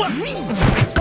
What?